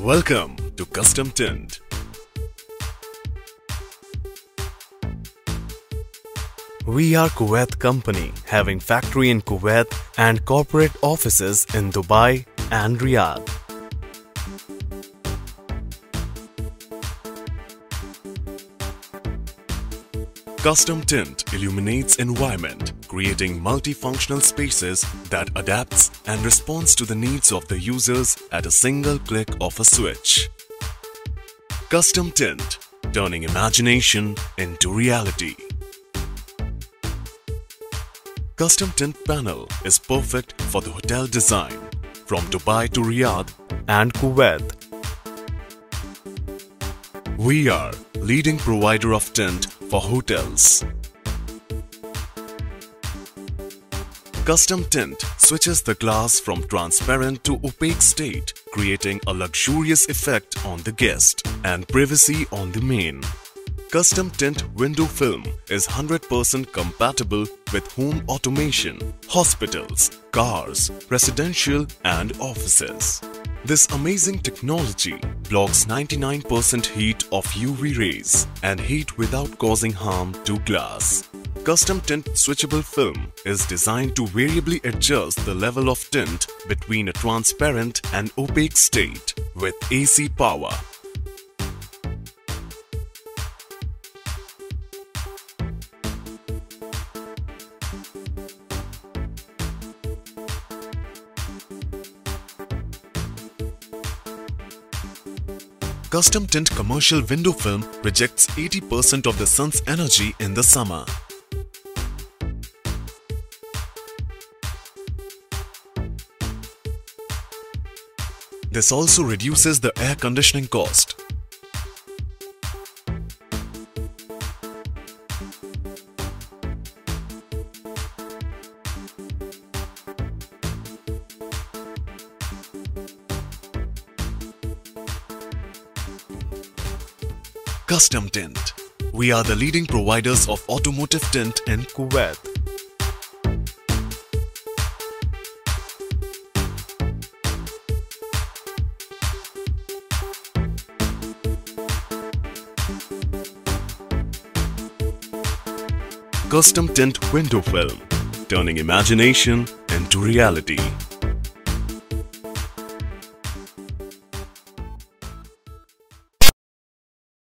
Welcome to Custom Tint. We are Kuwait company having factory in Kuwait and corporate offices in Dubai and Riyadh. Custom Tint illuminates environment, creating multifunctional spaces that adapts and responds to the needs of the users at a single click of a switch. Custom Tint, turning imagination into reality. Custom Tint panel is perfect for the hotel design from Dubai to Riyadh and Kuwait. We are leading provider of tint for hotels. Custom Tint switches the glass from transparent to opaque state, creating a luxurious effect on the guest and privacy on the main. Custom Tint window film is 100% compatible with home automation, hospitals, cars, residential and offices. This amazing technology blocks 99% heat of UV rays and heat without causing harm to glass. Custom Tint switchable film is designed to variably adjust the level of tint between a transparent and opaque state with AC power Custom Tint commercial window film rejects 80% of the sun's energy in the summer. This also reduces the air conditioning cost. Custom Tint. We are the leading providers of automotive tint in Kuwait. Custom Tint Window Film, turning imagination into reality.